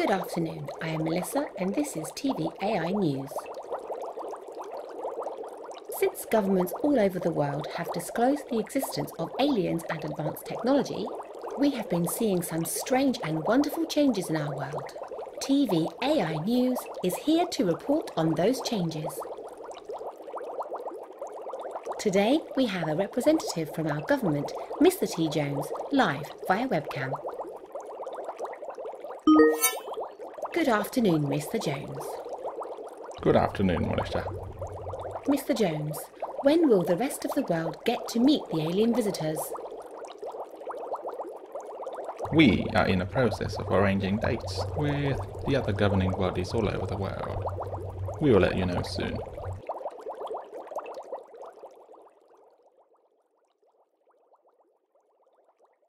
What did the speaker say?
Good afternoon. I am Melissa and this is TV AI News. Since governments all over the world have disclosed the existence of aliens and advanced technology, we have been seeing some strange and wonderful changes in our world. TV AI News is here to report on those changes. Today we have a representative from our government, Mr T Jones, live via webcam. Good afternoon, Mr Jones. Good afternoon, Melissa. Mr Jones, when will the rest of the world get to meet the alien visitors? We are in the process of arranging dates with the other governing bodies all over the world. We will let you know soon.